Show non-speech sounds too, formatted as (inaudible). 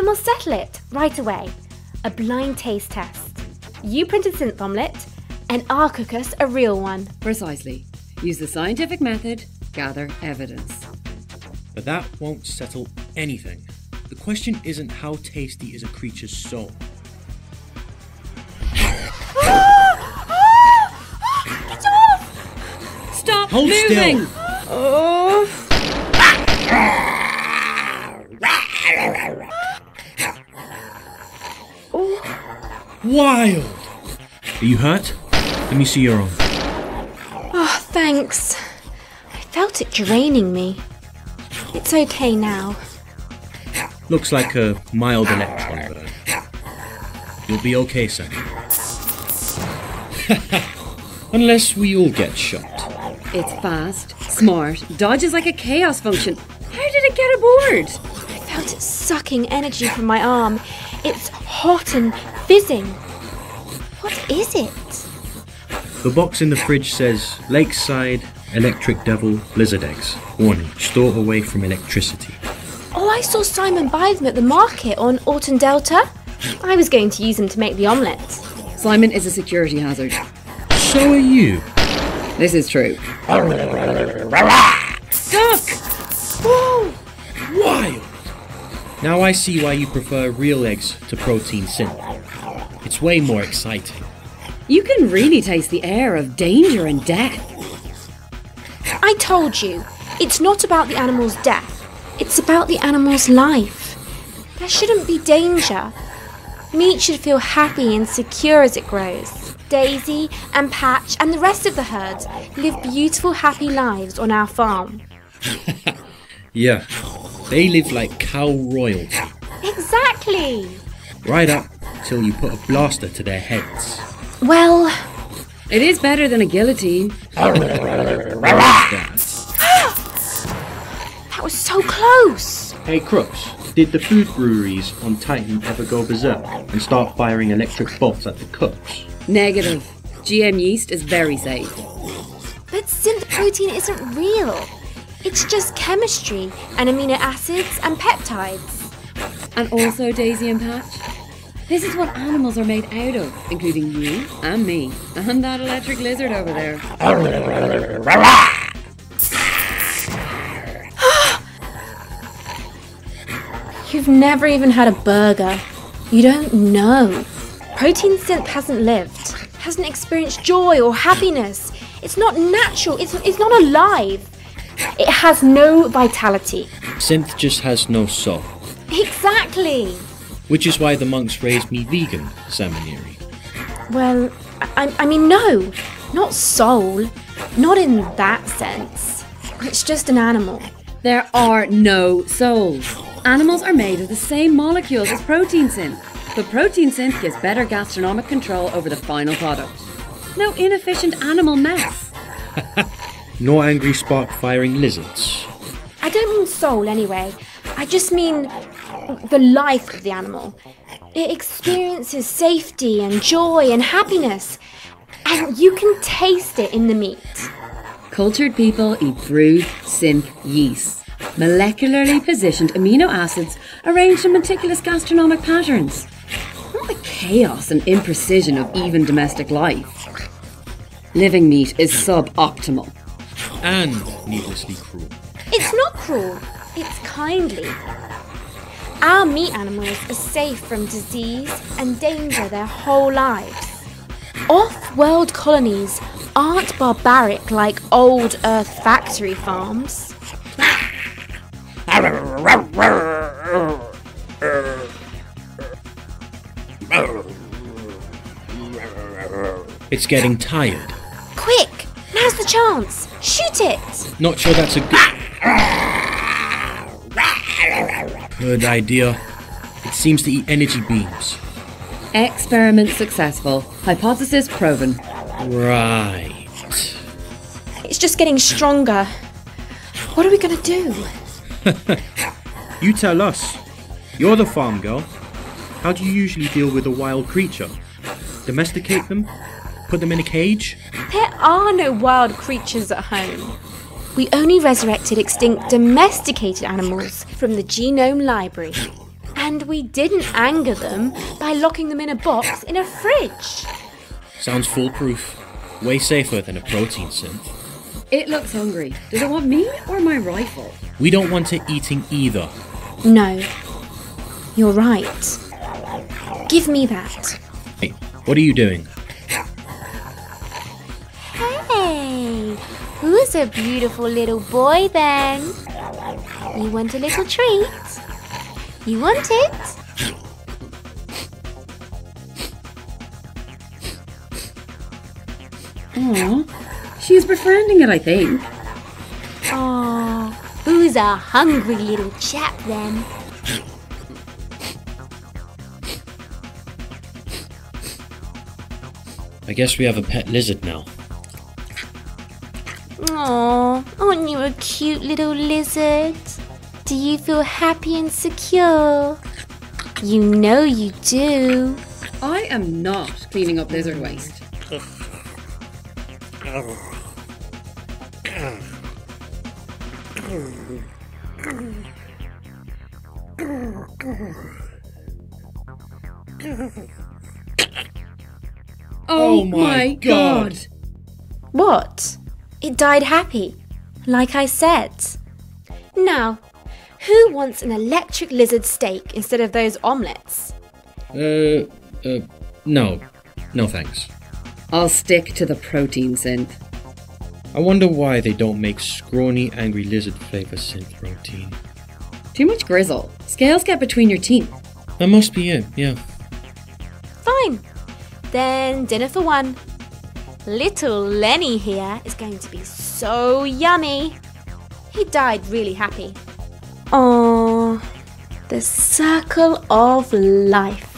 and we'll settle it right away. A blind taste test. You print a synth omelette, and I'll cook us a real one. Precisely. Use the scientific method, gather evidence. But that won't settle anything. The question isn't how tasty is a creature's soul. (gasps) Ah! Ah! Ah! Get off! Stop Hold moving! still. Oh. Wild! Are you hurt? Let me see your arm. Oh, thanks. I felt it draining me. It's okay now. Looks like a mild electron burn. Uh, you'll be okay, Sam. (laughs) Unless we all get shot. It's fast, smart, dodges like a chaos function. How did it get aboard? I felt it sucking energy from my arm. It's hot and fizzing. What is it? The box in the fridge says Lakeside Electric Devil Blizzard Eggs. Warning, store away from electricity. Oh, I saw Simon buy them at the market on Orton Delta. I was going to use them to make the omelette. Simon is a security hazard. So are you. This is true. (laughs) Now I see why you prefer real eggs to protein synth. It's way more exciting. You can really taste the air of danger and death. I told you, it's not about the animal's death. It's about the animal's life. There shouldn't be danger. Meat should feel happy and secure as it grows. Daisy and Patch and the rest of the herd live beautiful, happy lives on our farm. (laughs) Yeah, they live like cow royalty. Exactly! Right up till you put a blaster to their heads. Well, It is better than a guillotine. (gasps) that was so close! Hey Krux, did the food breweries on Titan ever go berserk and start firing electric bolts at the cooks? Negative. GM yeast is very safe. But synth protein isn't real. It's just chemistry and amino acids and peptides. And also Daisy and Patch. This is what animals are made out of, including you and me, and that electric lizard over there. (gasps) You've never even had a burger. You don't know. Protein synth hasn't lived, hasn't experienced joy or happiness. It's not natural, it's, it's not alive. It has no vitality. Synth just has no soul. Exactly. Which is why the monks raised me vegan, Samaniri. Well, I, I mean, no, not soul. Not in that sense. It's just an animal. There are no souls. Animals are made of the same molecules as protein synth, but protein synth gives better gastronomic control over the final product. No inefficient animal mess. (laughs) No angry spark firing lizards. I don't mean soul anyway. I just mean the life of the animal. It experiences safety and joy and happiness. And you can taste it in the meat. Cultured people eat brewed synth yeast, molecularly positioned amino acids arranged in meticulous gastronomic patterns. Not the chaos and imprecision of even domestic life. Living meat is suboptimal. And needlessly cruel. It's not cruel, it's kindly. Our meat animals are safe from disease and danger their whole lives. Off world colonies aren't barbaric like old Earth factory farms. It's getting tired. Quick! Now's the chance! Shoot it! Not sure that's a good. Good idea. It seems to eat energy beams. Experiment successful. Hypothesis proven. Right. It's just getting stronger. What are we gonna do? (laughs) You tell us. You're the farm girl. How do you usually deal with a wild creature? Domesticate them? Put them in a cage? There are no wild creatures at home. We only resurrected extinct domesticated animals from the genome library. And And we didn't anger them by locking them in a box in a fridge. Sounds foolproof. Way safer than a protein synth. It looks hungry. Does it want me or my rifle? We don't want it eating either. No. You're right. Give me that. Hey, what are you doing? Who's a beautiful little boy then? You want a little treat? You want it? Aw, she's befriending it, I think. Oh, who's a hungry little chap then? I guess we have a pet lizard now. Aw, aren't you a cute little lizard? Do you feel happy and secure? You know you do. I am not cleaning up lizard waste. Oh, oh my god. What? It died happy, like I said. Now, who wants an electric lizard steak instead of those omelettes? Uh, uh, no. No thanks. I'll stick to the protein synth. I wonder why they don't make scrawny, angry lizard flavor synth protein. Too much grizzle. Scales get between your teeth. That must be it, yeah. Fine. Then dinner for one. Little Lenny here is going to be so yummy. He died really happy. Oh, the circle of life.